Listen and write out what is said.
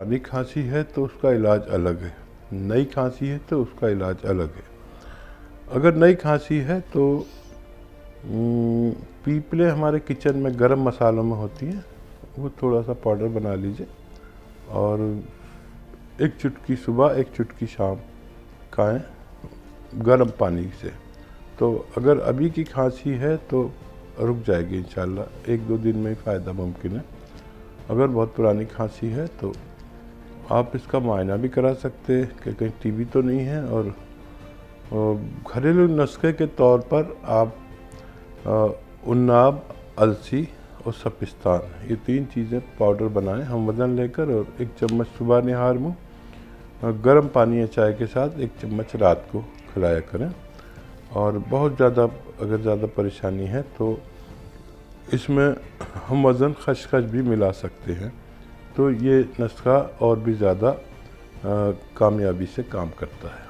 पुरानी खांसी है तो उसका इलाज अलग है। नई खांसी है तो उसका इलाज अलग है। अगर नई खांसी है तो पीपले हमारे किचन में गरम मसालों में होती हैं। वो थोड़ा सा पाउडर बना लीजिए और एक चुटकी सुबह, एक चुटकी शाम खाएँ गर्म पानी से। तो अगर अभी की खांसी है तो रुक जाएगी इंशाल्लाह। एक दो दिन में ही फ़ायदा मुमकिन है। अगर बहुत पुरानी खांसी है तो आप इसका मायना भी करा सकते कि कहीं टीबी तो नहीं है और घरेलू नुस्खे के तौर पर आप उन्नाब अलसी और सपिस्तान, ये तीन चीज़ें पाउडर बनाएँ, हम वज़न लेकर और एक चम्मच सुबह निहार मुँह गर्म पानी या चाय के साथ एक चम्मच रात को खिलाया करें। और बहुत ज़्यादा, अगर ज़्यादा परेशानी है तो इसमें हम वज़न खशखश भी मिला सकते हैं। तो ये नस्खा और भी ज़्यादा कामयाबी से काम करता है।